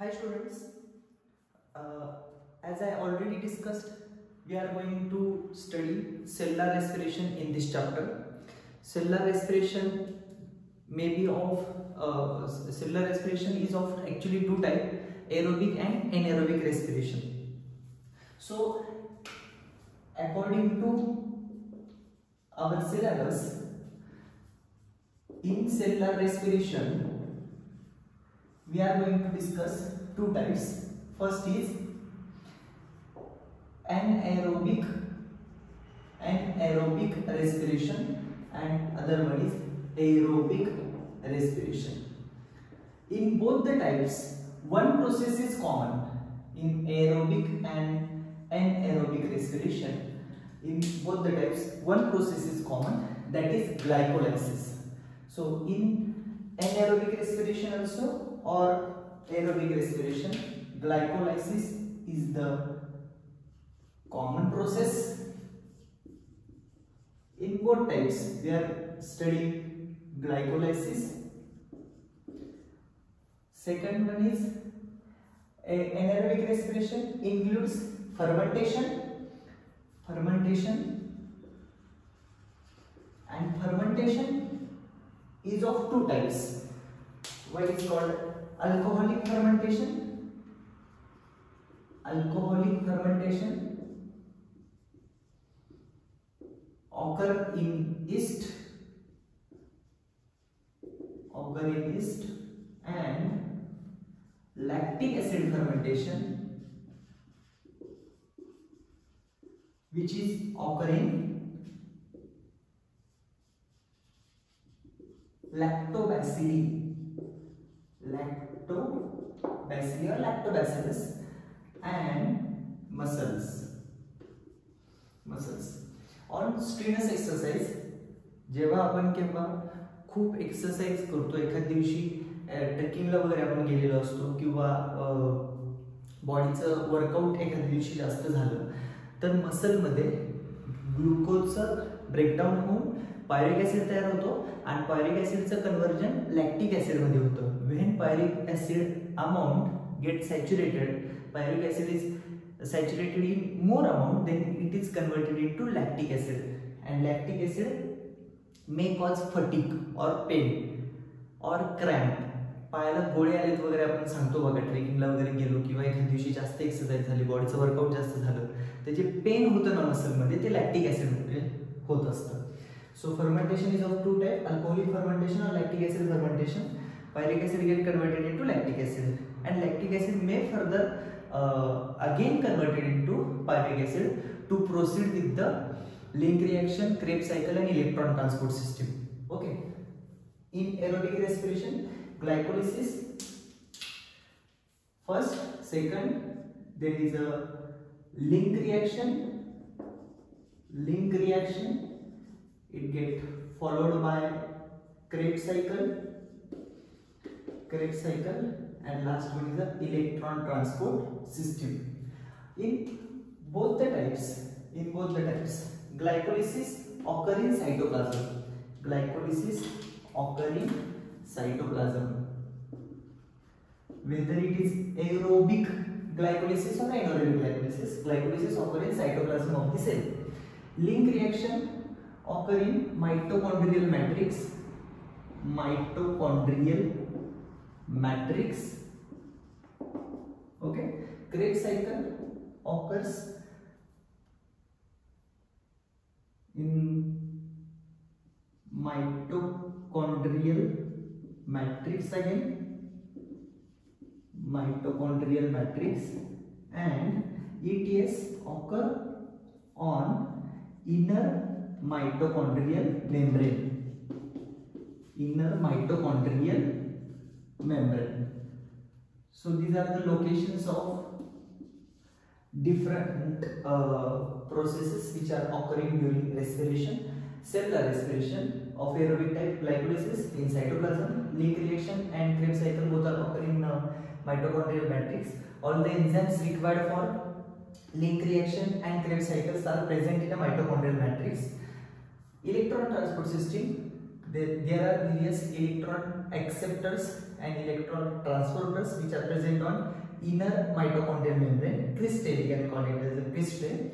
Hi students, uh, as I already discussed, we are going to study cellular respiration in this chapter. Cellular respiration may be of, uh, cellular respiration is of actually two type, aerobic and anaerobic respiration. So, according to our syllabus, in cellular respiration, we are going to discuss two types. First is anaerobic anaerobic respiration and other one is aerobic respiration. In both the types, one process is common in aerobic and anaerobic respiration. In both the types, one process is common that is glycolysis. So in anaerobic respiration also or aerobic respiration glycolysis is the common process. In both types we are studying glycolysis. Second one is anaerobic respiration includes fermentation. Fermentation and fermentation is of two types. One is called alcoholic fermentation alcoholic fermentation occur in yeast occur in yeast and lactic acid fermentation which is occurring lactobacilli lactobacillus, lactobacillus and muscles. Muscles. On strenuous exercise जेव्हा आपण केव्हा खूप exercise करतो एखाद दिवशी ट्रेकिंगला वगैरे आपण गेलेलो असतो किंवा बॉडीचं वर्कआउट एखाद्या दिवशी जास्त झालं तर मसलमध्ये ग्लुकोजचं ब्रेकडाऊन होऊन पायरिक ॲसिड तयार होतो आणि पायरिक ॲसिडचं कन्व्हर्जन लॅक्टिक ॲसिडमध्ये होतं. When pyruvic acid amount get saturated pyruvic acid is saturated in more amount then it is converted into lactic acid. And lactic acid may cause fatigue or pain or cramp. पायाला गोळे आलेत वगैरे आपण सांगतो बघा ट्रेकिंगला वगैरे गेलो किंवा एखाद्या दिवशी जास्त एक्सरसाइज झाली बॉडीचं वर्कआउट जास्त झालं त्याचे पेन होतं ना मसलमध्ये ते लॅक्टिक ऍसिडमध्ये होत असतं. So fermentation is of two type alcoholic fermentation और lactic acid fermentation pyric acid get converted into lactic acid. And lactic acid may further uh, again converted into pyric acid to proceed with the link reaction krebs cycle and electron transport system. Okay. In aerobic respiration glycolysis. First second there is a link reaction. Link reaction it get followed by krebs cycle Krebs cycle and last one is the electron transport system. In both the types, in both the types, glycolysis occur in cytoplasm. Glycolysis occur in cytoplasm. Whether it is aerobic glycolysis or anaerobic glycolysis, glycolysis occur in cytoplasm of the cell. Link reaction occur in mitochondrial matrix. Mitochondrial matrix okay Krebs cycle occurs in mitochondrial matrix again mitochondrial matrix and ETS occur on inner mitochondrial membrane inner mitochondrial membrane. So these are the locations of different uh, processes which are occurring during respiration. Cellular respiration of aerobic type glycolysis in cytoplasm, link reaction and Krebs cycle both are occurring in uh, mitochondrial matrix. All the enzymes required for link reaction and Krebs cycles are present in a mitochondrial matrix. Electron transport system there, there are various electron acceptors and electron transporters which are present on inner mitochondrial membrane cristae you can call it as a cristae.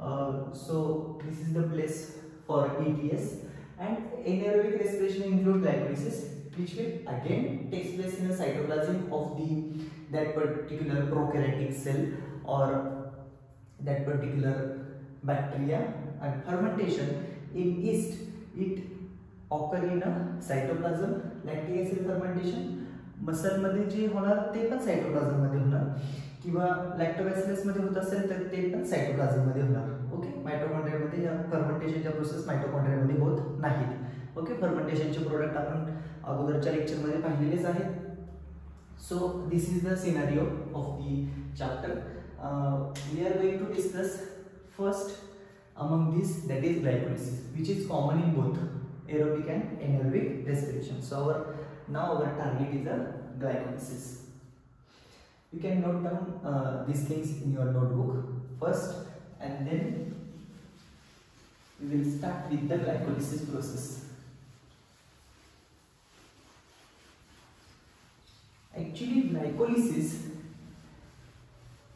Uh, so this is the place for ETS and anaerobic respiration include glycolysis which will again takes place in the cytoplasm of the that particular prokaryotic cell or that particular bacteria. And fermentation in yeast it occur in a cytoplasm lactic acid fermentation मसलमध्ये जे होणार ते पण सायटोप्लाझममध्ये होणार. किंवा लॅक्टोबॅसिलसमध्ये होत असेल तर ते पण सायटोप्लाझममध्ये होणार. ओके मायटोकॉन्ड्रियामध्ये या फर्मेंटेशनच्या प्रोसेस मायटोकॉन्ड्रियामध्ये होत नाहीत. ओके फर्मेंटेशनचे प्रोडक्ट आपण अगोदरच्या लेक्चरमध्ये पाहिलेलेच आहेत. So this is the scenario of the chapter we are going to discuss first among these that is glycolysis which is common in both. Aerobic and anaerobic respiration. So our now our target is a glycolysis. You can note down uh, these things in your notebook first and then we will start with the glycolysis process. Actually glycolysis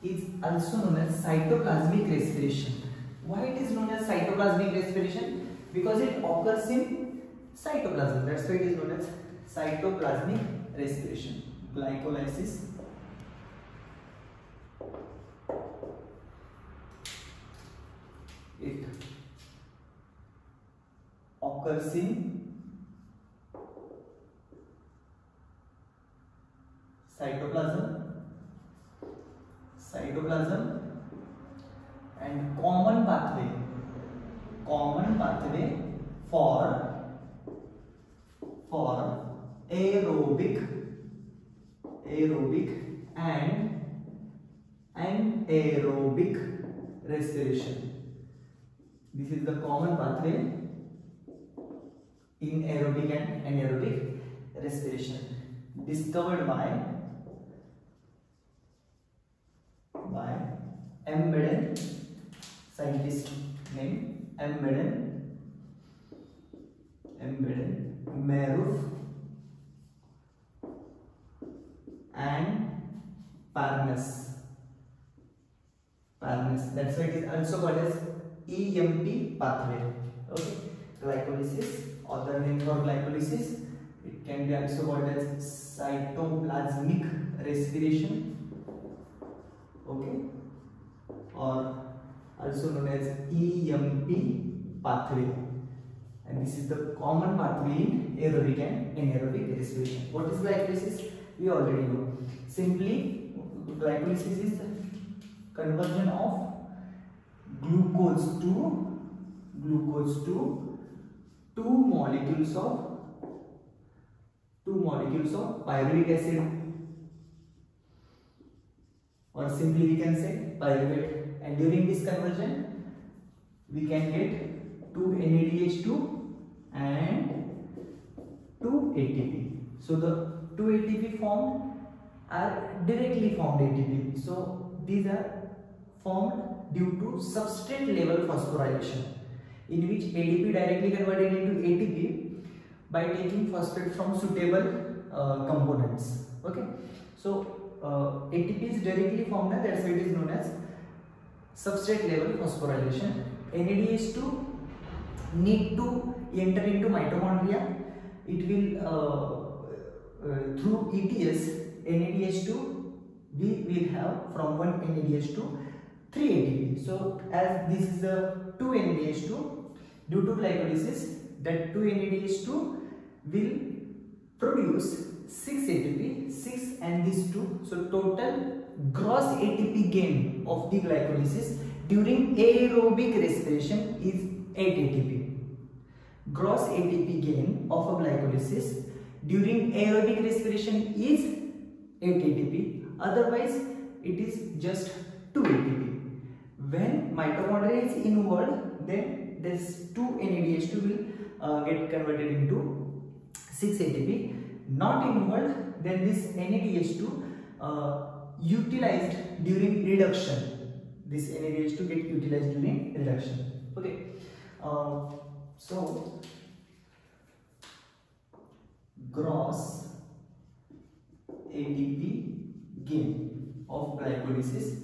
is also known as cytoplasmic respiration. Why it is known as cytoplasmic respiration? because it occurs in cytoplasm. That's why it is known as cytoplasmic respiration. Glycolysis. It occurs in cytoplasm cytoplasm and common pathway common pathway for for aerobic aerobic and anaerobic respiration this is the common pathway in aerobic and anaerobic respiration discovered by by embedded scientist named Embden Embden Meyerhof and Parnas Parnas that's why it is also called as EMP pathway okay glycolysis other name for glycolysis it can be also called as cytoplasmic respiration okay or also known as EMP pathway and this is the common pathway in aerobic and anaerobic respiration. What is glycolysis? We already know. Simply glycolysis is the conversion of glucose to glucose to two molecules of two molecules of pyruvic acid or simply we can say pyruvate and during this conversion we can get 2 NADH2 and 2 ATP. So the 2 ATP formed are directly formed ATP. So these are formed due to substrate level phosphorylation in which ADP directly converted into ATP by taking phosphate from suitable uh, components. Okay. So uh, ATP is directly formed and that's why it is known as substrate level phosphorylation. NADH2 need to enter into mitochondria. It will uh, uh, through ETS NADH2 we will have from one NADH2 3 ATP. So as this is the 2 NADH2 due to glycolysis that 2 NADH2 will produce 6 ATP 6 and this 2 so total gross ATP gain of the glycolysis during aerobic respiration is 8 ATP. Gross ATP gain of a glycolysis during aerobic respiration is 8 ATP. Otherwise, it is just 2 ATP. When mitochondria is involved, then this 2 NADH2 will uh, get converted into 6 ATP. Not involved, then this NADH2 uh, utilized during reduction. This NADH2 get utilized during reduction. Okay. Uh, so gross ATP gain of glycolysis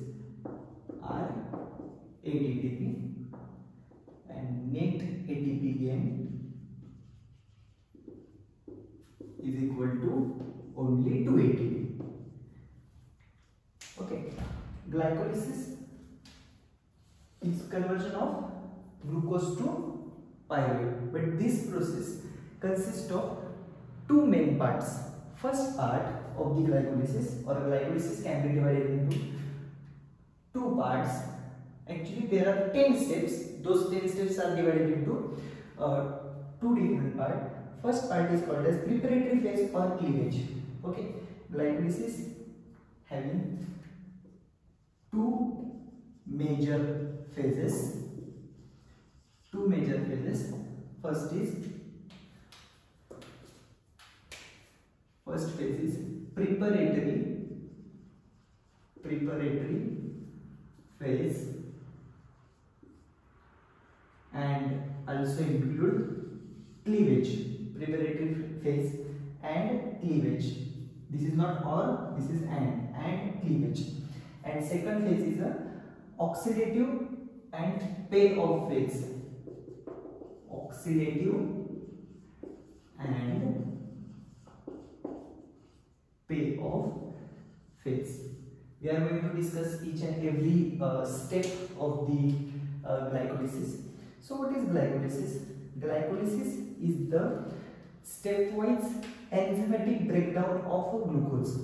are 8 ATP and net ATP gain is equal to only 2 ATP. Okay, glycolysis is conversion of glucose to pyruvate but this process consists of two main parts. First part of the glycolysis or glycolysis can be divided into two parts. Actually there are 10 steps. Those 10 steps are divided into uh, two different parts. First part is called as preparatory phase or cleavage. Okay, glycolysis is having two major phases. Two major phases. First is first phase is preparatory preparatory phase and also include cleavage preparatory phase and cleavage this is not or this is and and cleavage and second phase is a oxidative and payoff phase oxidative and payoff phase. We are going to discuss each and every uh, step of the uh, glycolysis. So what is glycolysis? Glycolysis is the stepwise enzymatic breakdown of glucose.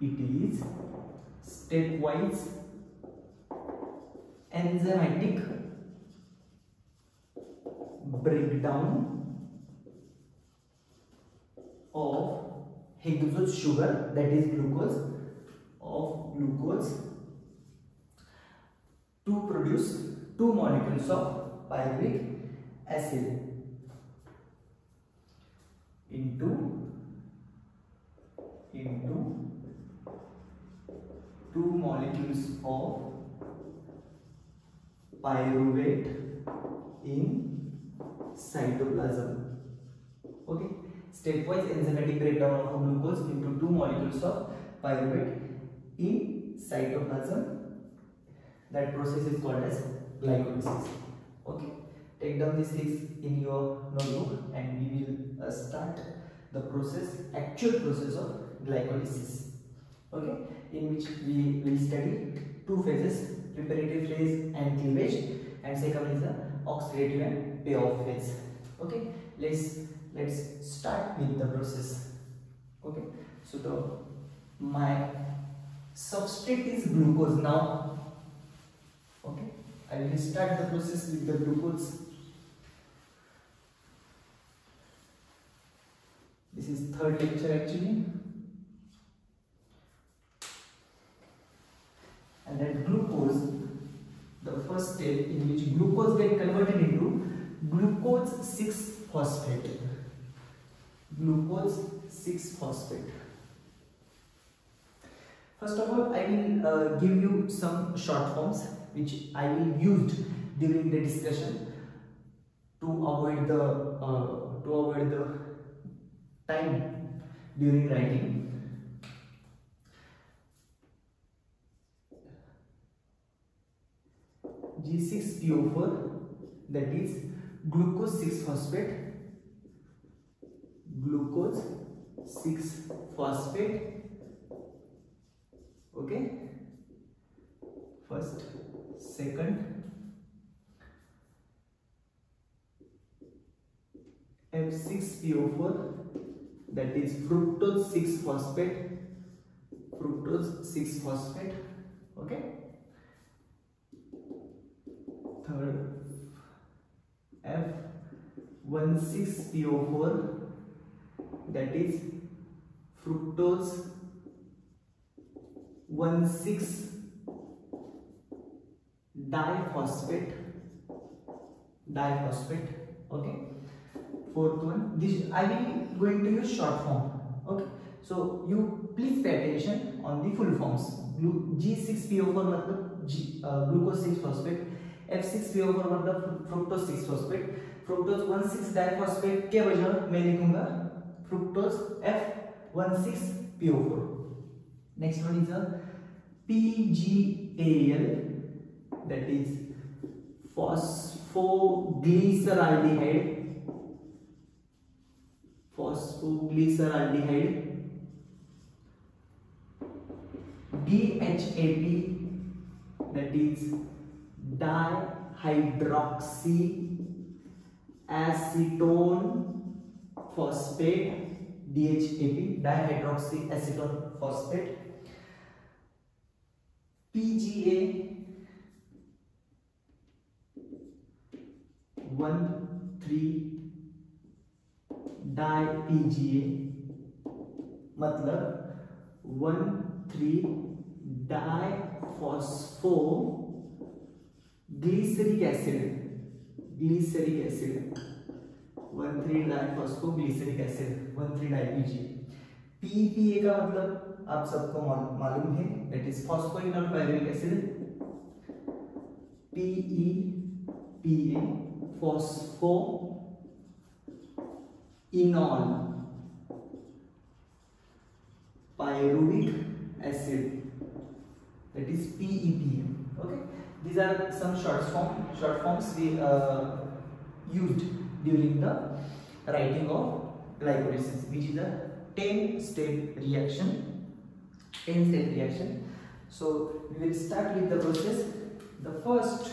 It is stepwise enzymatic breakdown of hexose sugar that is glucose of glucose to produce two molecules of pyruvic acid into into two molecules of pyruvate in cytoplasm okay stepwise enzymatic breakdown of glucose into two molecules of pyruvate in cytoplasm. That process is called as glycolysis. Okay, take down these things in your notebook and we will uh, start the process, actual process of glycolysis. Okay, in which we will study two phases, preparative phase and cleavage, and second is the oxidative and payoff phase. Okay, let's let's start with the process okay so the my substrate is glucose now okay i will start the process with the glucose. This is third lecture actually. And then glucose the first step in which glucose get converted into glucose 6 phosphate. Glucose 6 phosphate. First of all, I will uh, give you some short forms which I will use during the discussion to avoid the uh, to avoid the time during writing. G6PO4 that is glucose 6 phosphate glucose 6 phosphate okay first second. F6PO4 that is fructose 6 phosphate fructose 6 phosphate okay? Third F16PO4 that is fructose 1,6 diphosphate diphosphate okay fourth one this i will going to use short form okay so you please pay attention on the full forms g6po4 matlab G, uh, glucose 6 phosphate f6po4 matlab fructose 6 phosphate fructose one six diphosphate के वजह मैं लिखूंगा fructose F one six PO four next one is a PGAL that is phosphoglyceraldehyde phosphoglyceraldehyde DHAP that is dihydroxy acetone phosphate DHAP dihydroxy acetone phosphate PGA one three डाईजीए मतलब one three diphospho glyceric acid glyceric acid one three diphospho glyceric acid one three di PGA. PPA का मतलब आप सबको मालूम है that is phosphoenol pyruvic acid PE A phosphoenol pyruvic acid that is PEP okay? These are some short form short forms we uh, used during the writing of glycolysis which is a 10 step reaction 10 step reaction. So we will start with the process. The first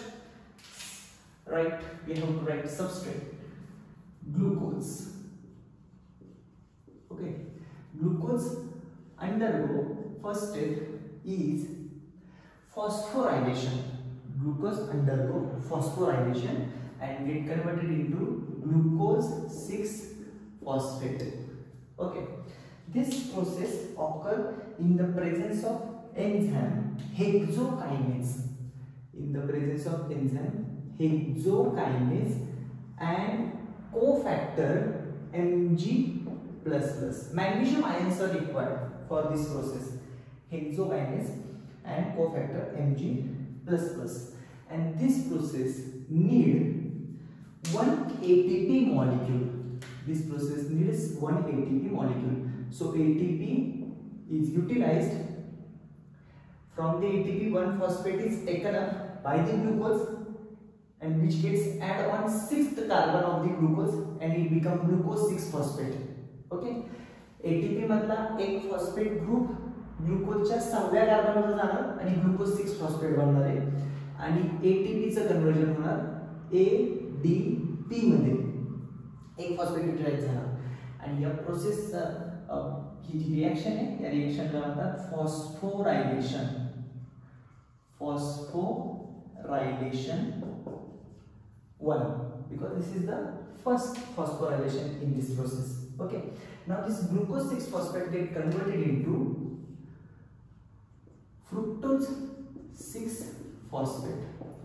right we have to write substrate glucose. Okay glucose undergo first step is phosphorylation. Glucose undergo phosphorylation and get converted into glucose 6 phosphate. Okay this process occur in the presence of enzyme hexokinase. In the presence of enzyme hexokinase and cofactor mg magnesium ions are required for this process. Hexokinase and cofactor mg and this process need one ATP molecule. This process needs one ATP molecule. So ATP is utilized from the ATP one phosphate is taken up by the glucose and which gets add on sixth carbon of the glucose and it become glucose 6 phosphate. Okay? ATP मधला एक phosphate group ग्लुकोजच्या सहाव्या कार्बनवर जाणार आणि glucose six phosphate बनणार आहे. आणि एटीपीचं conversion होणार ए D P मध्ये. एक फॉस्फेट युटिलाइज झाला. आणि या प्रोसेस ही जी रिएक्शन आहे या रिएक्शनला म्हणतात phosphorylation phosphorylation one because this is the first phosphorylation in this process. Okay. Now this glucose 6 phosphate get converted into fructose 6 phosphate.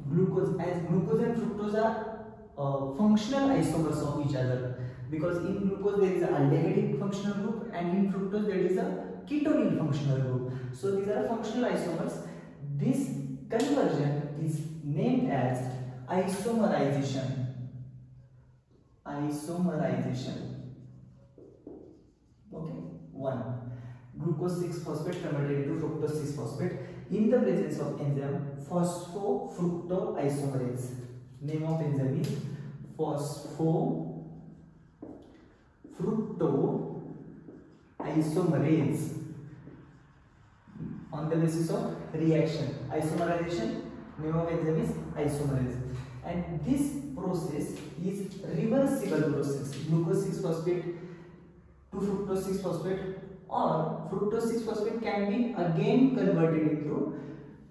Glucose as glucose and fructose are uh, functional isomers of each other. Because in glucose there is an aldehydic functional group and in fructose there is a ketonyl functional group. So these are functional isomers. This conversion is named as isomerization. Isomerization. Okay one. Glucose 6 phosphate converted into fructose 6 phosphate. In the presence of enzyme phosphofructoisomerase. Name of enzyme is phosphofructoisomerase. On the basis of reaction isomerization. Name of enzyme is isomerase and this process is reversible process. Glucose 6 phosphate to fructose 6 phosphate or fructose 6 phosphate can be again converted into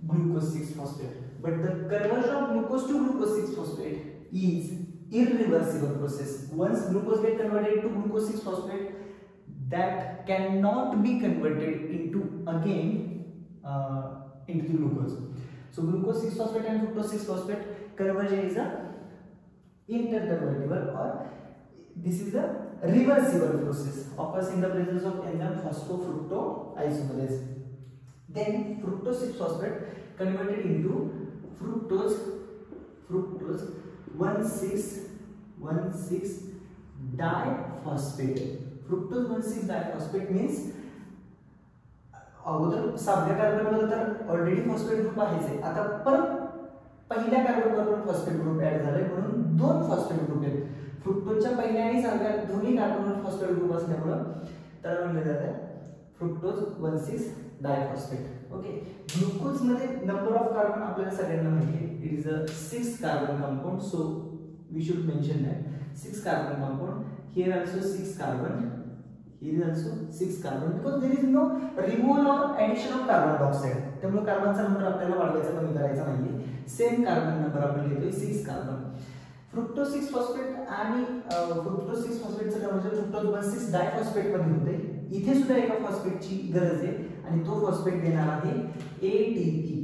glucose 6 phosphate. But the conversion of glucose to glucose 6 phosphate is irreversible process. Once glucose get converted into glucose 6 phosphate that cannot be converted into again uh, into glucose. So glucose 6 phosphate and fructose 6 phosphate conversion is a interconvertible or this is a reversible process occurs in the presence of enzyme phosphofructoisomerase then fructose 6 phosphate converted into fructose fructose 1616 diphosphate. Fructose 16 diphosphate means अगोदर साध्या कार्बनमध्ये तर already phosphate group आहेच आहे आता परत पहिल्या carbon बरोबर phosphate group add झाले म्हणून दोन फॉस्फेट ग्रुप आहेत. फ्रुक्टोजच्या पहिल्या आणि सहाव्या दोन्ही कार्बनवर फॉस्फेट ग्रुप असल्यामुळं त्याला म्हणलं जातं fructose one six diphosphate okay ग्लुकोजमध्ये number of carbon आपल्याला सगळ्यांना माहिती आहे. It is a six carbon compound so we should mention that six carbon compound here also six carbon here is also 6 carbon because there is no removal or addition of carbon dioxide. त्यामुळे कार्बनचा number आपल्याला वाढवायचा कमी करायचा नाहीये. Same carbon number आपण घेतोय six carbon fructose six phosphate आणि fructose six फॉस्फेटचं कन्वर्जन फ्रुक्टोज 6 डायफॉस्फेटमध्ये होते इथे सुद्धा एका फॉस्फेटची गरज आहे आणि तो फॉस्फेट देणार आहे ए टी पी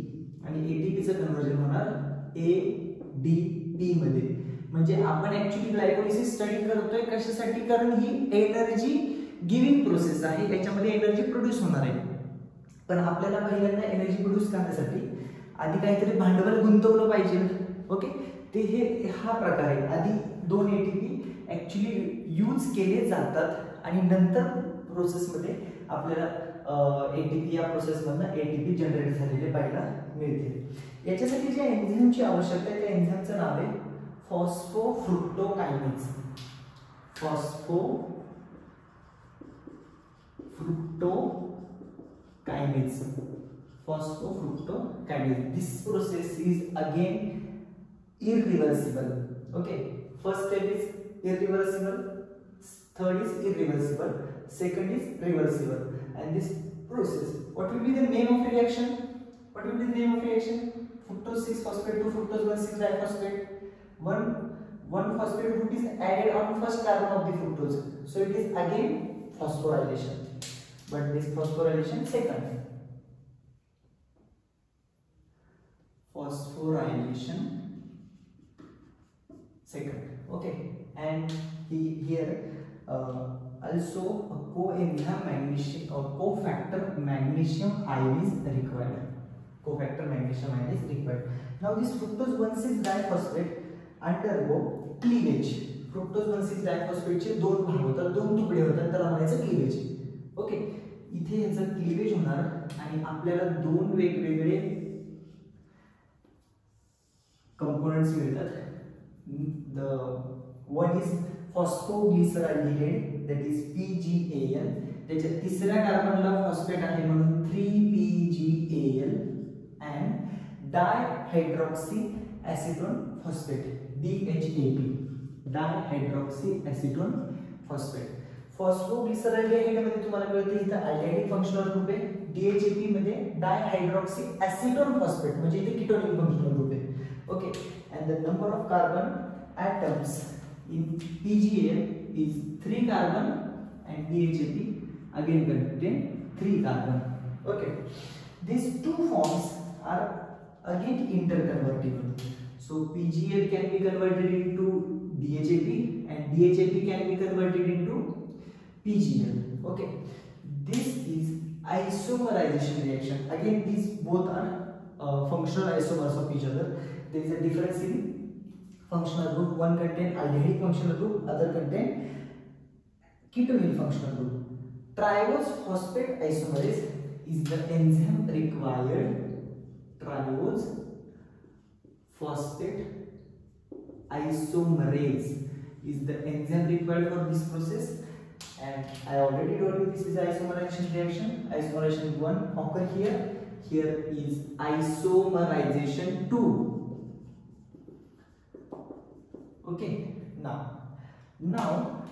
आणि ए टी पीचं कन्वर्जन होणार ए डी मध्ये. म्हणजे आपण ऍक्च्युली ग्लायकोलिसिस स्टडी करतोय कशासाठी? कारण ही एनर्जी गिविंग प्रोसेस आहे. याच्यामध्ये एनर्जी प्रोड्यूस होणार आहे. पण आपल्याला पहिल्यांदा एनर्जी प्रोड्यूस करण्यासाठी आधी काहीतरी भांडवल गुंतवलं पाहिजे ओके ते हे हा प्रकार आहे. आधी दोन A T P actually use केले जातात आणि नंतर प्रोसेसमध्ये आपल्याला ए टी पी या प्रोसेसमधनं ए टी पी जनरेट झालेले पाहायला मिळते याच्यासाठी ज्या एन्झाईमची आवश्यकता आहे त्या एन्झाईमचं नाव आहे phosphofructokinase phospho fructokinase phosphofructokinase this process is again irreversible. Okay. First step is irreversible. Third is irreversible. Second is reversible. And this process what will be the name of reaction? What will be the name of reaction? Fructose 6 phosphate to fructose 1 6 diphosphate. One one phosphate group is added on first carbon of the fructose. So it is again phosphorylation but this phosphorylation second phosphorylation second okay and he, here uh, also a coenzyme magnesium or cofactor magnesium ion is required cofactor magnesium ion is required now this fructose 1,6 diphosphate undergo cleavage fructose 1,6 diphosphate चे दोन भाग होतात दोन तुकडे होतात त्याला म्हणायचं cleavage okay इथे याचं क्लिवेज होणार आणि आपल्याला दोन वेगवेगळे कंपोनंट्स मिळतात. The one is phosphoglyceraldehyde that is P G A L त्याच्या तिसऱ्या कार्बनला फॉस्फेट आहे म्हणून three P G A L and dihydroxy acetone phosphate D H D P di dihydroxy acetone phosphate phosphoglyceraldehyde मध्ये तुम्हाला कळतं इथं अल्डेहाइड फंक्शनल ग्रुप आहे डीएचएपी मध्ये डायहायड्रॉक्सी ऍसिटोन फॉस्फेट म्हणजे इथे किटोनिक फंक्शनल ग्रुप आहे okay and the number of carbon atoms in PGL is 3 carbon and DHAP again contain 3 carbon okay these two forms are again interconvertible so PGL can be converted into DHAP and DHAP can be converted into PGM. Okay, this is isomerization reaction. Again, these both are uh, functional isomers of each other. There is a difference in functional group. One contain aldehyde functional group, other contain ketonyl functional group. Triose phosphate isomerase is the enzyme required. Triose phosphate isomerase is the enzyme required for this process and I already told you this is isomerization reaction. Isomerization 1 occur here. Here is isomerization 2 okay now now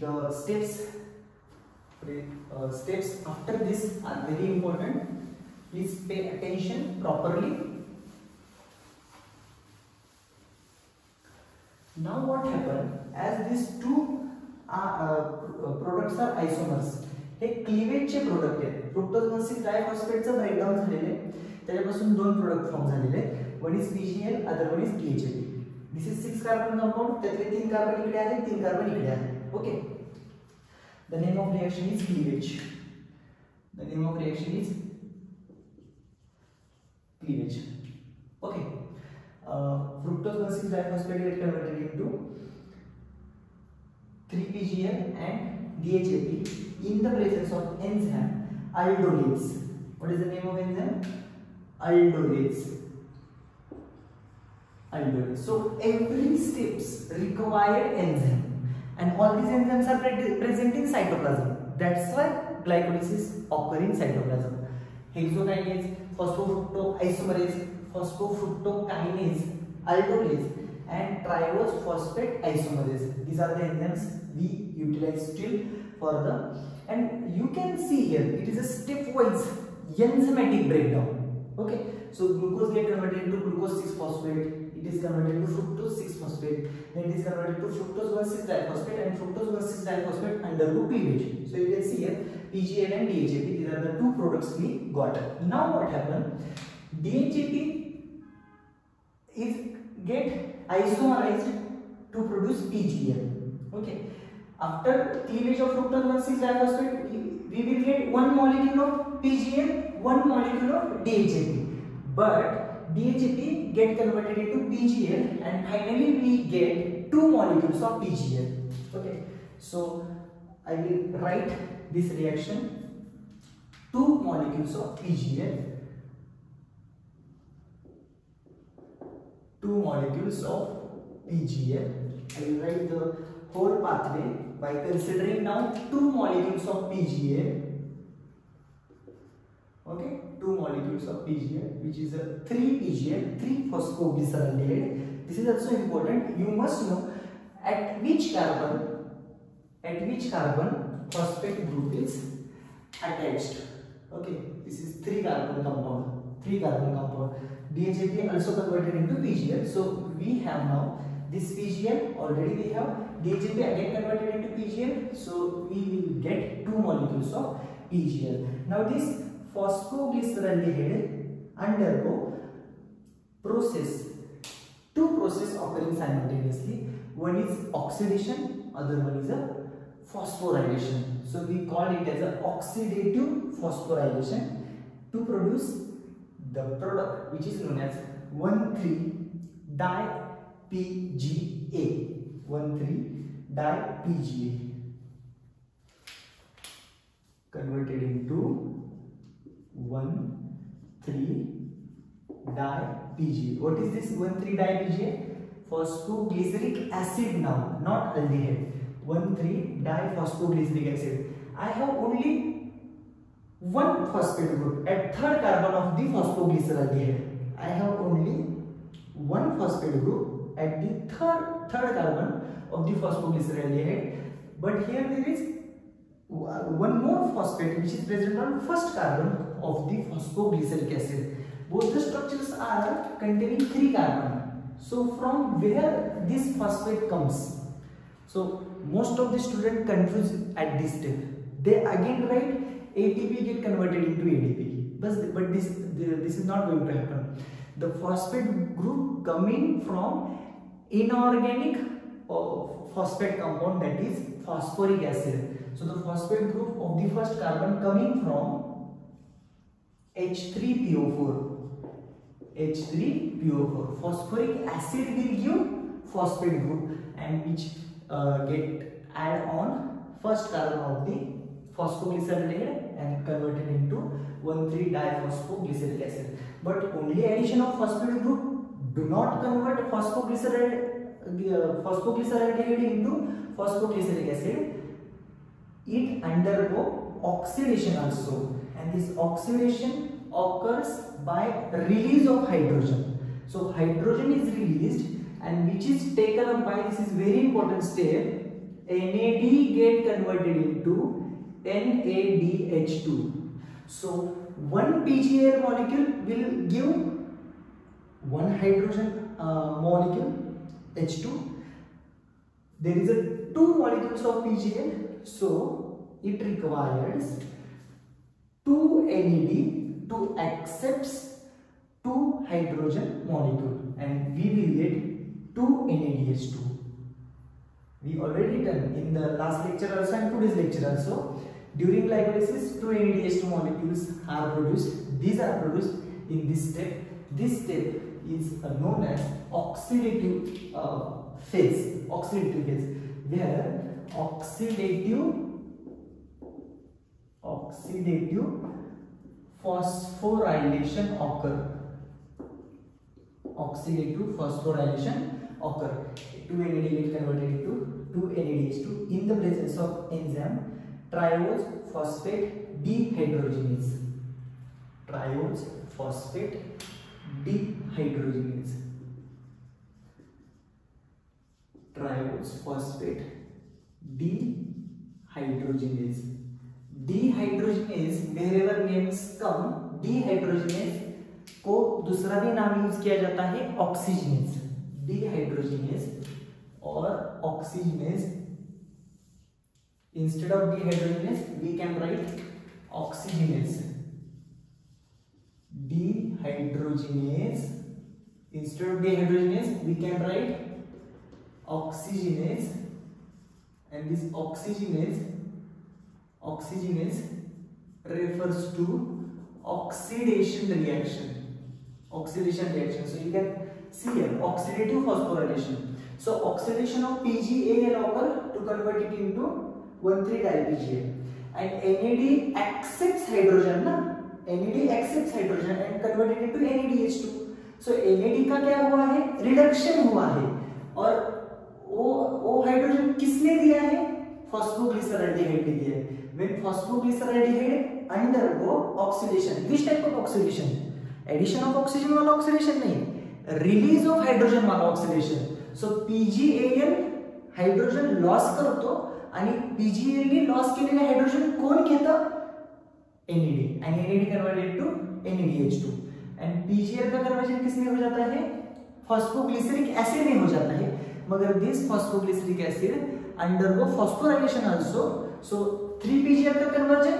the steps uh, steps after this are very important. Please pay attention properly. Now what happened as these two products are isomers हे क्लिवेजचे product आहेत. Fructose one six डायफॉस्फेटचं breakdown झालेलं आहे. त्याच्यापासून दोन product form झालेले आहेत. One is PGL other one is DHL this is six carbon compound त्यातले तीन कार्बन इकडे आहे तीन कार्बन इकडे आहेत okay the name of reaction is cleavage the name of reaction is cleavage okay fructose one 6-diphosphate get converted into 3-PGL and DHAP in the presence of enzyme aldolase. What is the name of enzyme? Aldolase. Aldolase. So every steps required enzyme and all these enzymes are pre present in cytoplasm. That's why glycolysis occur in cytoplasm. Hexokinase, phosphofructoisomerase, phosphofructokinase, aldolase and triose phosphate isomerase. These are the enzymes we utilize still for the and you can see here it is a stepwise enzymatic breakdown. Okay, so glucose get converted into glucose 6 phosphate. It is converted to fructose 6 phosphate. Then it is converted to fructose 1 6 diphosphate and fructose 1 6 diphosphate undergo cleavage. So you can see here PGL and DHAP. These are the two products we got. Now what happened? DHAP is get isomerized to produce PGL. Okay. After cleavage of fructose 1,6 diphosphate, we will get one molecule of PGL, one molecule of DHAP. But DHAP get converted into PGL and finally we get two molecules of PGL. Okay. So I will write this reaction. Two molecules of PGL two molecules of PGL. I will write the whole pathway by considering now two molecules of PGL. Okay, two molecules of PGL, which is a 3 PGL, 3 phosphoglyceraldehyde. This is also important. You must know at which carbon, at which carbon phosphate group is attached. Okay, this is 3 carbon compound, 3 carbon compound. DHAP also converted into PGL. So we have now this PGL already we have DHAP again converted into PGL. So we will get two molecules of PGL. Now this phosphoglyceraldehyde undergo process two process occurring simultaneously. One is oxidation, other one is a phosphorylation. So we call it as a oxidative phosphorylation to produce the product which is known as 1,3-di-PGA. 1,3-di-PGA converted into 1,3-di-PGA. What is this 1,3-di-PGA? Phosphoglyceric acid now, not aldehyde. 1,3-diphosphoglyceric acid. I have only one phosphate group at third carbon of the phosphoglyceraldehyde. I have only one phosphate group at the third third carbon of the phosphoglyceraldehyde. But here there is one more phosphate which is present on first carbon of the phosphoglyceric acid. Both the structures are containing three carbon. So from where this phosphate comes? So most of the students confuse at this step. They again write ATP get converted into ADP. But, but this, this is not going to happen. The phosphate group coming from inorganic uh, phosphate compound that is phosphoric acid. So the phosphate group of the first carbon coming from H3PO4. H3PO4. Phosphoric acid will give phosphate group and which uh, get add on first carbon of the phosphoglyceraldehyde and converted into 1,3-diphosphoglyceric acid. But only addition of phosphate group do not convert phosphoglyceride uh, phosphoglyceraldehyde into phosphoglyceric acid. It undergo oxidation also and this oxidation occurs by release of hydrogen. So hydrogen is released and which is taken up by this is very important step NAD get converted into NADH2. So one PGL molecule will give one hydrogen uh, molecule H2. There is a two molecules of PGL, so it requires two NAD to accept two hydrogen molecule and we will get two NADH2 we already done in the last lecture also and today's lecture also during glycolysis, two NADH2 molecules are produced. These are produced in this step. This step is uh, known as oxidative uh, phase. Oxidative phase, where oxidative oxidative phosphorylation occur. Oxidative phosphorylation occur. 2NAD get converted into 2NADH2 in the presence of enzyme triose phosphate dehydrogenase triose phosphate dehydrogenase triose phosphate dehydrogenase dehydrogenase wherever names come dehydrogenase को दूसरा भी नाम use किया जाता है oxygenase dehydrogenase और oxygenase instead of dehydrogenase we can write oxygenase dehydrogenase instead of dehydrogenase we can write oxygenase and this oxygenase oxygenase refers to oxidation reaction oxidation reaction so you can see here oxidative phosphorylation so oxidation of pgal occur to convert it into 1,3-dipga and NAD accepts hydrogen ना NAD accepts hydrogen and convert it into NADH2 so NAD का क्या हुआ है reduction हुआ है और वो वो हाइड्रोजन किसने दिया है फॉस्फोग्लिसराल्डिहाइड दिया है when phosphoglyceraldehyde undergo oxidation which type of oxidation addition of oxygen वाला oxidation नहीं release of hydrogen वाला oxidation so PgAl hydrogen loss करतो आणि पीजीएल लॉस केलेले हायड्रोजन कोण घेतं? NAD and NAD converted to NADH two and PGL का conversion किसमें हो जाता है फॉस्फोग्लिसरिक एसिड में हो जाता है मगर this phosphoglyceric acid undergo phosphorylation also so 3pgl का कन्वर्जन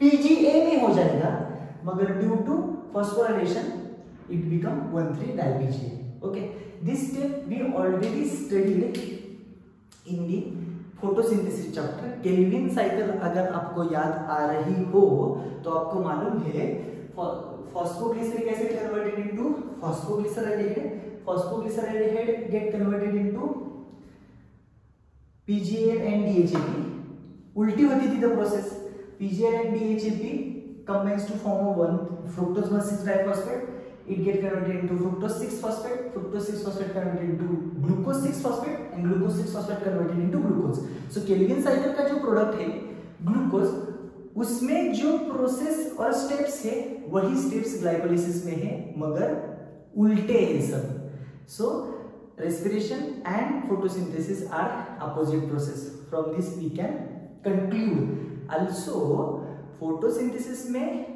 3pga में हो जाएगा मगर due to phosphorylation it become 1,3-dipga okay. This step we already studied in the photosynthesis chapter Calvin cycle अगर आपको याद आ रही हो तो आपको मालूम है phosphoglyceric acid converted into phosphoglyceraldehyde phosphoglyceraldehyde get converted into PGL and DHAP उल्टी होती थी the process and DHAP combines to form a one fructose 1,6 diphosphate it get converted into fructose 6 phosphate fructose 6 phosphate converted into glucose 6 phosphate and glucose 6 phosphate converted into glucose so Calvin cycle का जो product है glucose उसमें जो process और steps है वही steps glycolysis में है मगर उल्टे हैं सब सो respiration and photosynthesis are opposite process from this we can conclude also photosynthesis में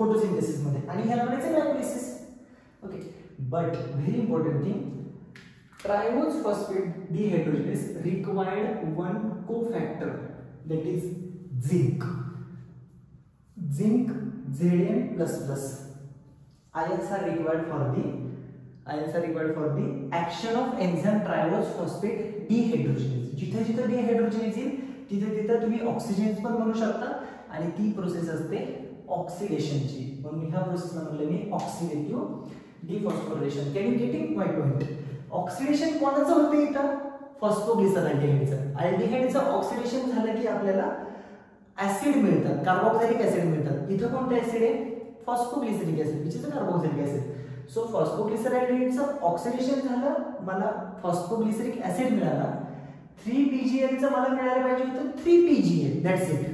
फोटोसिंथेसिसमध्ये आणि ह्याला म्हणायचं glycolysis okay but very important thing triose phosphate dehydrogenase required one cofactor that is zinc zinc Z N plus plus ions are required for the ions are required for the action of enzyme triose phosphate dehydrogenase जिथे जिथे dehydrogenase येईल तिथे तिथे तुम्ही oxygen पण म्हणू शकता आणि ती प्रोसेस असते ऑक्सिडेशनची म्हणून ह्या प्रोसेसला म्हटलं मी oxidative dephosphorylation can you getting my point oxidation कोणाचं होतं इथं? फॉस्फोग्लिसराल्डिहाइडचं अल्डिहाइडचं ऑक्सिडेशन झालं की आपल्याला ऍसिड मिळतात कार्बोक्सिलिक ऍसिड मिळतात इथं कोणतं ऍसिड आहे? Phosphoglyceric acid which is carboxylic acid so फॉस्फोग्लिसराइडचं oxidation झालं. मला फॉस्फोग्लिसरिक ऍसिड मिळाला. थ्री पीजीएलचं मला मिळायला पाहिजे होतं three PGL that's it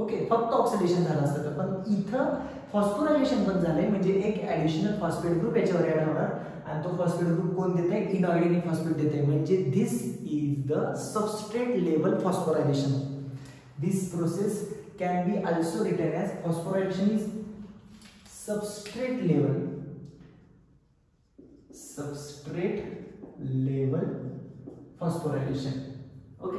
okay फक्त ऑक्सिडेशन झालं असतं तर पण इथं फॉस्फोरायझेशन पण झालंय म्हणजे एक ऍडिशनल फॉस्फेट ग्रुप याच्यावर ऍड होणार. आणि तो फॉस्फेट ग्रुप कोण देत आहे इनऑर्गेनिक फॉस्फेट देत आहे म्हणजे this is the substrate level phosphorylation this process can be also written as phosphorylation is substrate level substrate level phosphorylation okay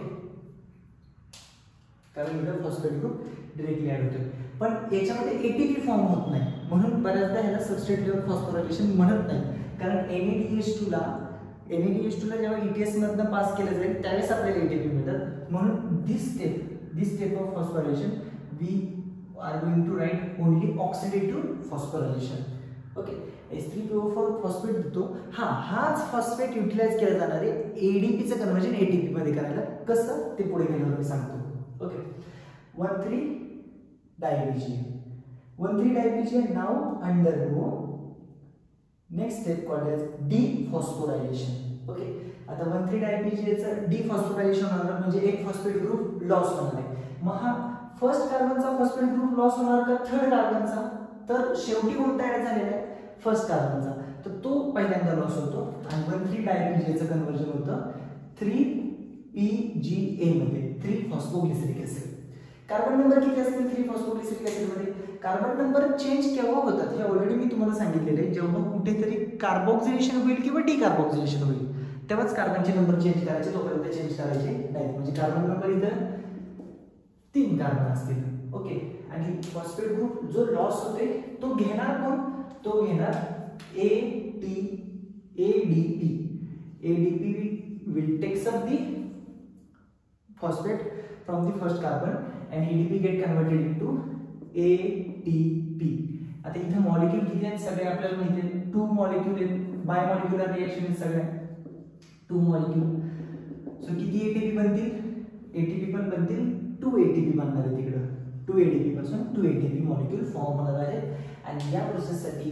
कारण इथं फॉस्फेट ग्रुप डिरेक्टली ॲड होतो. पण याच्यामध्ये एटीपी फॉर्म होत नाही. म्हणून बऱ्याचदा ह्याला सबस्टेट लेवल फॉस्फोरायलेशन म्हणत नाही. कारण एन ई डी एस टूला एन ई डी एस टूला जेव्हा ई टी एसमधनं पास केलं जाईल त्यावेळेस आपल्याला एटीपी मिळतात म्हणून this step this step of phosphorylation we are going to write only oxidative phosphorylation okay S three P O four phosphate देतो. हा हाच फॉस्फेट युटिलाइज केला जाणार आहे एडीपीचं कन्व्हर्जन टी पीमध्ये करायला. कसं? ते पुढे गेल्यावर मी सांगतो. Okay one three division. One three division नाव undergo next step called as dephosphorylation. Okay आता वन थ्री डायबीजीएचं डिफॉस्फोरायझेशन होणार म्हणजे एक फॉस्फेट ग्रुप लॉस होणार आहे. मग हा फर्स्ट कार्बनचा फॉस्फेट ग्रुप लॉस होणार का थर्ड कार्बनचा तर शेवटी कोणता ऍड झालेला आहे? फर्स्ट कार्बनचा तर तो पहिल्यांदा लॉस होतो. आणि वन थ्री डायबीजीएचं कन्वर्जन होतं थ्री पी जी ए मध्ये. Three phosphoglyceric acid carbon number किती असतील थ्री फॉस्फोग्लिसरिक ऍसिडमध्ये कार्बन नंबर चेंज केव्हा होतात हे ऑलरेडी मी तुम्हाला सांगितलेलं आहे. जेव्हा कुठेतरी कार्बोक्सिलेशन होईल किंवा डिकार्बोक्सिलेशन होईल तेव्हाच कार्बनचे नंबर चेंज करायचे तोपर्यंत चेंज करायचे नाही म्हणजे कार्बन नंबर इथं तीन कार्बन असतील. ओके आणि फॉस्फेट ग्रुप जो लॉस होते तो घेणार कोण? तो घेणार A T A D P A D P will takes up the phosphate from the first carbon and ADP get converted into ATP आता इथे मॉलिक्यूल किती आहेत सगळे? आपल्याला माहिती आहे. टू मॉलिक्यूल आहेत. बाय मॉलिक्युलर रिएक्शन आहेत सगळ्या. टू मॉलिक्यूल सो किती एटीपी बनतील? एटीपी पण बनतील. टू एटीपी बनणार आहे तिकडं. टू एटीपी पासून टू एटीपी मॉलिक्यूल फॉर्म होणार आहे. आणि या प्रोसेससाठी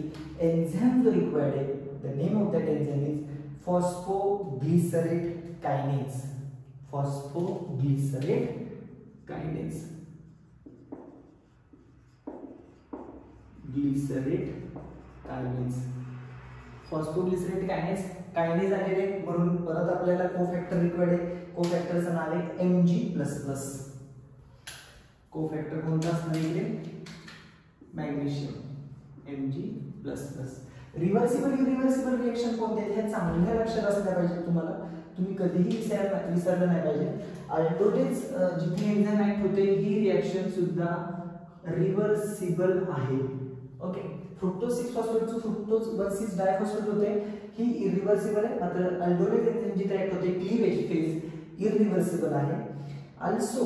एन्झाइम जो रिक्वायर्ड आहे the name of that enzyme is phosphoglycerate kinase phosphoglycerate kinase glycerate kinase phosphoglycerate kinase kinase आलेले म्हणून परत आपल्याला कोफॅक्टर रिक्वायर्ड आहे. कोफॅक्टरचं नाव आहे M G plus plus cofactor कोणता असणार इकडे? Magnesium M G plus plus reversible irreversible reaction कोणते हे चांगल्या लक्षात असल्या पाहिजे तुम्हाला. तुम्ही कधीही विसर विसरलं नाही पाहिजे. अल्टोटेज uh, जिथे एन्झाइम ऍक्ट होते ही रिॲक्शन सुद्धा रिव्हर्सिबल आहे. ओके फ्रुक्टोज सिक्स फॉस्फेटचं फ्रुक्टोज वन सिक्स डायफॉस्फेट होते. ही इरिव्हर्सिबल आहे. मात्र अल्टोटेज एन्झाइम जिथे ऍक्ट होते. क्लिवेज फेज इरिव्हर्सिबल आहे. आल्सो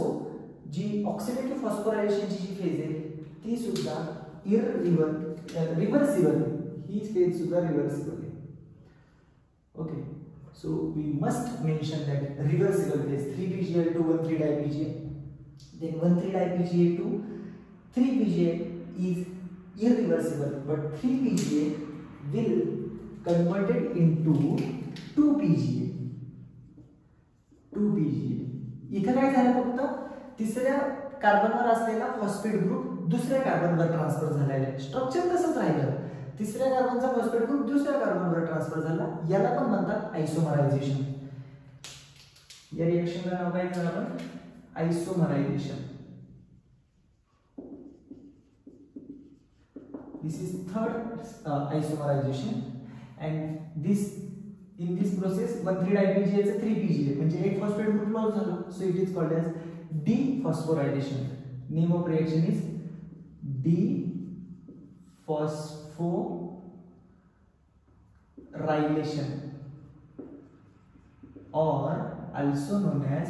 जी ऑक्सिडेटिव्ह फॉस्फोरायझेशनची जी फेज आहे ती सुद्धा इरिव्हर uh, रिव्हर्सिबल ही फेज सुद्धा रिव्हर्सिबल आहे So we must mention that reversible phase 3-PGA to 1,3-dipGA. Then 1,3-dipGA to 3-PGA is irreversible, but 3-PGA will converted into 2-PGA. 2-PGA. इथं काय झालं फक्त तिसऱ्या कार्बनवर असलेला फॉस्फेट ग्रुप दुसऱ्या कार्बनवर ट्रान्सफर झालेला आहे स्ट्रक्चर तसंच राहिलं तिसऱ्या कार्बनचा फॉस्फेट ग्रुप दुसऱ्या कार्बनवर ट्रान्सफर झाला. याला पण म्हणतात आयसोमरायझेशन या रिएक्शनला नाव काय देणार आपण? Isomerization this is third isomerization and this in this process one three डायपीजीएचं three PGA म्हणजे एक फॉस्फेट ग्रुप लॉस झाला. So it is called as dephosphorylation name of reaction is de phosphorylation or also known as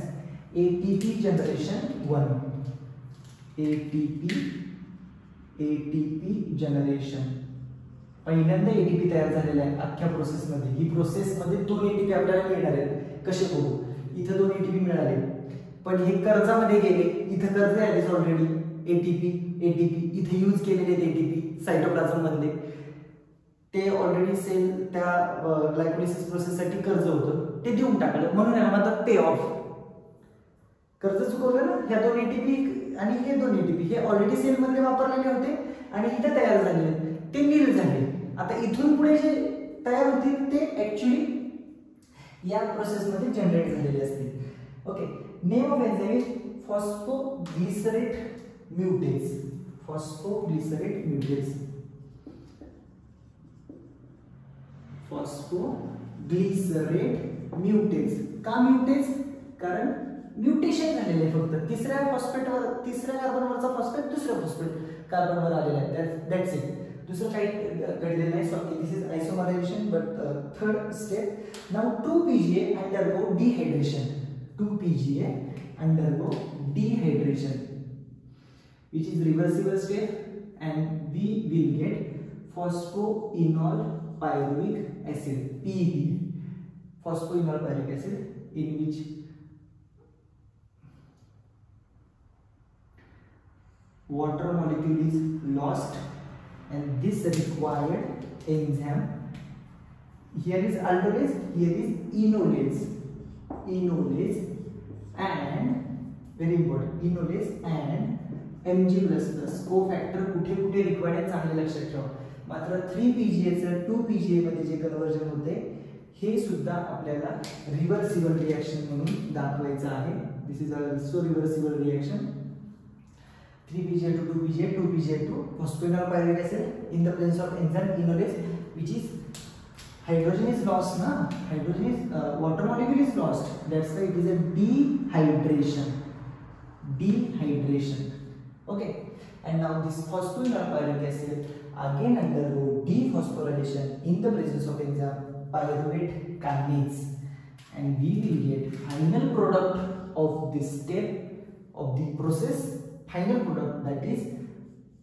ATP generation 1 ATP ATP generation. पहिल्यांदा ATP तयार झालेला आहे अख्ख्या प्रोसेसमध्ये ही प्रोसेसमध्ये दोन एटीपी आपल्याला मिळणार आहेत. कसे करू? इथं दोन एटीपी मिळाले. पण हे कर्जामध्ये गेले. इथं कर्ज आहे ऑलरेडी एटीपी एटीपी इथे यूज केलेले आहेत एटीपी सायटोप्लाझममध्ये ते ऑलरेडी सेल त्या ग्लायकोलिसिस प्रोसेससाठी कर्ज होतं. ते देऊन टाकलं. म्हणून याला म्हणतात पे ऑफ कर्ज चुकवलं ना? ह्या दोन एटीपी आणि हे दोन एटीपी हे ऑलरेडी सेलमध्ये वापरलेले होते आणि इथे तयार झालेले ते नील झाले. आता इथून पुढे जे तयार होतील ते ऍक्च्युली या प्रोसेसमध्ये जनरेट झालेले असतील. Okay name of enzyme is phosphoglycerate mutase phosphoglycerate mutase phosphoglycerate mutase का म्युटेज कारण म्युटेशन झालेलं आहे फक्त. तिसऱ्या फॉस्फेटवर तिसऱ्या कार्बनवरचा फॉस्फेट दुसऱ्या फॉस्फेट कार्बनवर आलेला आहे. दॅट्स इट दुसरं काही घडलेलं नाही. Sorry this is isomerization but third step now two P G A undergo dehydration two P G A undergo dehydration which is reversible step and we will get phosphoenol pyruvic acid PEP phosphoenol pyruvic acid in which water molecule is lost and this required enzyme. Here is aldolase here is enolase. Enolase and very important enolase and M G plus plus cofactor कुठे कुठे required आहे चांगले लक्षात ठेवा. मात्र three P G एचं two P G एमध्ये जे कन्वर्जन होते हे सुद्धा आपल्याला रिव्हर्सिबल रिॲक्शन म्हणून दाखवायचं आहे. This is also reversible reaction three P G two two P G two P G two phosphoenol पाहिजे असेल in the presence of enzyme enolase which is hydrogen is lost na? Hydrogen is uh, water molecule is lost. That's why it is a dehydration. Dehydration. Okay. And now this phosphoenol pyruvic acid again undergo dephosphorylation in the presence of enzyme pyruvate kinase and we will get final product of this step of the process final product that is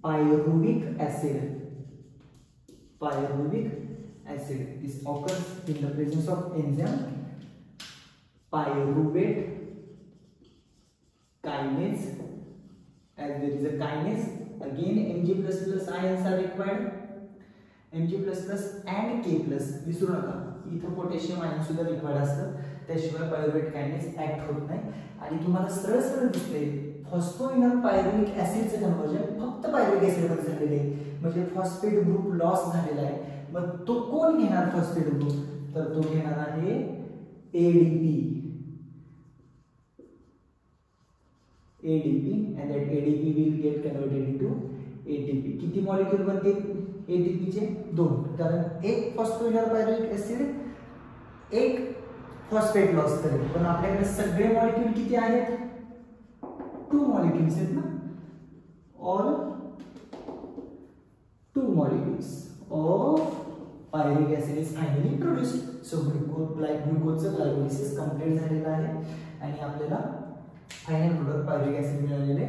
pyruvic acid. Pyruvic acid. This occurs in the presence of enzyme pyruvate kinase as there is a kinase again mg plus plus ions are required. Mg plus plus and k plus विसरू नका. इथं potassium ion सुद्धा required असतं. त्याशिवाय pyruvate कायनेस act होत नाही. आणि तुम्हाला सरळ सरळ दिसते फॉस्फोइनॉल पायरुविक ऍसिडचं कन्वर्जन फक्त पायरुविक ऍसिडमध्ये झालेले आहे. म्हणजे फॉस्फेट ग्रुप लॉस झालेला आहे. मग तो कोण घेणार फॉस्फेट ग्रुप तर तो घेणार आहे ADP ADP and that ADP will get converted into ATP. किती मॉलिक्यूल बनते ATP चे दोन. कारण एक फॉस्फोइनॉल पायरुविक ऍसिड एक फॉस्फेट लॉस करेल. पण आपल्याकडे सगळे मॉलिक्यूल किती आहेत? टू मॉलिक्यूल्स आहेत ना? All two molecules of pyruvic acid is finally produced so gluco ग्लुकोजचं glycolysis complete झालेलं आहे. आणि आपल्याला फायनल प्रोडक्ट पायरिक ऍसिड मिळालेले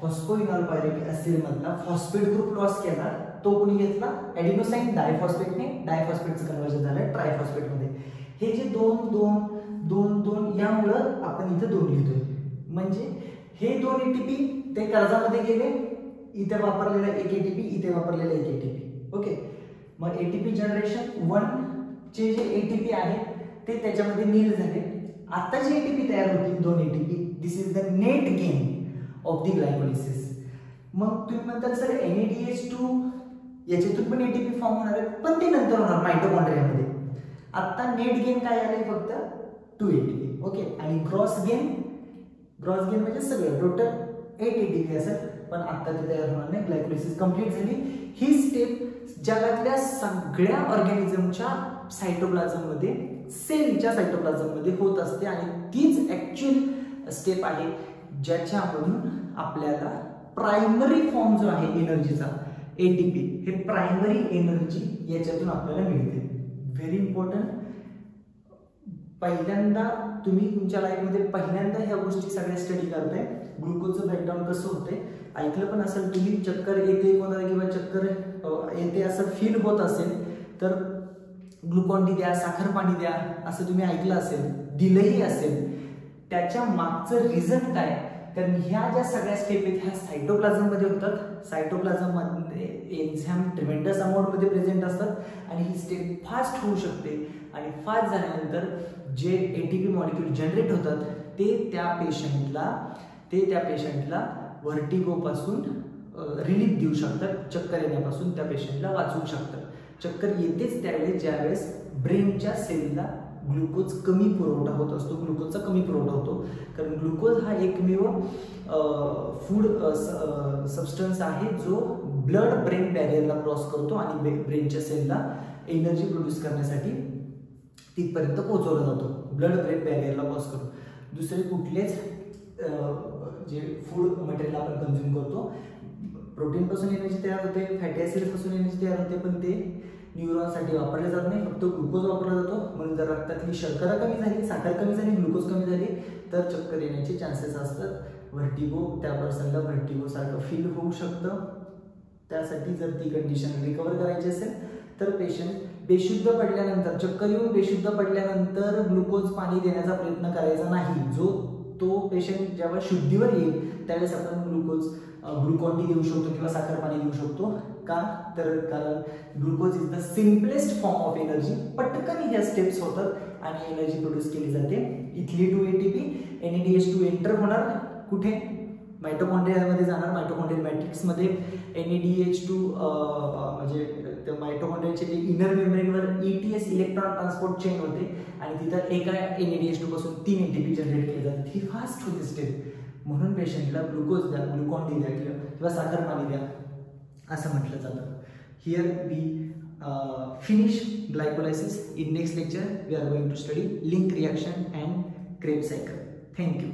फॉस्फोइनॉल पायरिक ऍसिड मधला फॉस्फेट ग्रुप लॉस केला तो कोणी घेतला? ॲडिनोसाईन डायफॉस्फेटने डायफॉस्फेटचं कन्वर्जन झालं ट्रायफॉस्फेटमध्ये हे जे दोन दोन दोन दोन यामुळं आपण इथं दोन लिहितोय म्हणजे हे दोन एटीपी ते कर्जामध्ये गेले इथे वापरलेला एक एटीपी इथे वापरलेला एक एटीपी ओके मग एटीपी जनरेशन वन चे जे एटीपी आहेत ते त्याच्यामध्ये नील झाले. आता जे एटीपी तयार होतील दोन ATP this is the net gain of the glycolysis मग तुम्ही म्हणताल sir N A D H two याच्यातून पण एटीपी फॉर्म होणार आहे पण ते नंतर होणार मायटोकॉन्ड्रियामध्ये आत्ता नेट गेन काय आले फक्त? टू एटीपी ओके आणि ग्रॉस गेन ग्रॉस गेन म्हणजे सगळं टोटल एट एटीपी असेल पण आता ते तयार होणार नाही ग्लायकोलिसिस कंप्लीट झाली. ही स्टेप जगातल्या सगळ्या ऑर्गॅनिझमच्या सायटोप्लाझममध्ये सेलच्या सायटोप्लाझममध्ये होत असते आणि तीच ॲक्च्युअल स्टेप आहे ज्याच्यामधून आपल्याला प्रायमरी फॉर्म जो आहे एनर्जीचा एटीपी हे प्रायमरी एनर्जी याच्यातून आपल्याला मिळते. व्हेरी इम्पॉर्टंट पहिल्यांदा तुम्ही तुमच्या लाईफमध्ये पहिल्यांदा ह्या गोष्टी सगळ्या स्टडी करताय. ग्लुकोजचं ब्रेकडाऊन कसं होते ऐकलं पण असेल तुम्ही चक्कर येते कोणाला किंवा चक्कर येते असं फील होत असेल तर ग्लुकॉन डी द्या साखर पाणी द्या असं तुम्ही ऐकलं असेल दिलंही असेल त्याच्या मागचं रिझन काय? तर ह्या ज्या सगळ्या स्टेप आहेत ह्या सायटोप्लाझममध्ये होतात. सायटोप्लाझममध्ये एक्झाम ट्रिमेंडस अमाऊंटमध्ये प्रेझेंट असतात. आणि ही स्टेप फास्ट होऊ शकते. आणि फास्ट झाल्यानंतर जे A T P molecule generate होतात ते त्या पेशंटला ते त्या पेशंटला व्हर्टिगोपासून रिलीफ देऊ शकतात. चक्कर येण्यापासून त्या पेशंटला वाचवू शकतात. चक्कर येतेच त्यावेळेस ज्यावेळेस ब्रेनच्या सेलला ग्लुकोज कमी पुरवठा होत असतो ग्लुकोजचा कमी पुरवठा होतो. कारण ग्लुकोज हा एकमेव फूड सबस्टन्स आहे जो ब्लड ब्रेन बॅरियरला क्रॉस करतो आणि ब्रेनच्या सेलला एनर्जी प्रोड्यूस करण्यासाठी तिथपर्यंत पोहोचवला जातो. ब्लड ब्रेन बॅरियरला क्रॉस करतो दुसरे कुठलेच जे फूड मटेरियल आपण कन्झ्युम करतो प्रोटीनपासून एनर्जी तयार होते फॅटी ॲसिडपासून एनर्जी तयार होते पण ते न्यूरॉनसाठी वापरले जात नाही फक्त ग्लुकोज वापरला जातो. म्हणून जर रक्तातली शर्करा कमी झाली साखर कमी झाली ग्लुकोज कमी झाली तर चक्कर येण्याचे चान्सेस असतात. व्हर्टिगो त्या पर्सनला व्हर्टिगोसारखं फील होऊ शकतं. त्यासाठी जर ती कंडिशन रिकवर करायची असेल तर पेशंट बेशुद्ध पडल्यानंतर चक्कर येऊन बेशुद्ध पडल्यानंतर ग्लुकोज पाणी देण्याचा प्रयत्न करायचा नाही. जो तो पेशंट जेव्हा शुद्धीवर येईल त्यावेळेस आपण ग्लुकोज ग्लुकॉन डी देऊ शकतो किंवा साखर पाणी देऊ शकतो. का? तर कारण glucose is the simplest form of energy. पटकन ह्या स्टेप्स होतात आणि एनर्जी प्रोड्यूस केली जाते. इथली two A T P N D H two enter होणार. कुठे? मायटोकॉन्ड्रियामध्ये जाणार. मायटोकॉन्ड्रियल मॅट्रिक्समध्ये एन डी एच टू म्हणजे त्या मायटोकॉन्ड्रियाचे जे inner मेम्ब्रेनवर E T S electron transport chain होते. आणि तिथं एका एन डी एच टू पासून तीन पी जनरेट केले जातात. ही फास्ट होते स्टेप म्हणून पेशंटला ग्लुकोज द्या ग्लुकॉन डी द्या किंवा साखर पाणी द्या असं म्हटलं जातं. Here we finish glycolysis in next lecture we are going to study link reaction and Krebs cycle thank you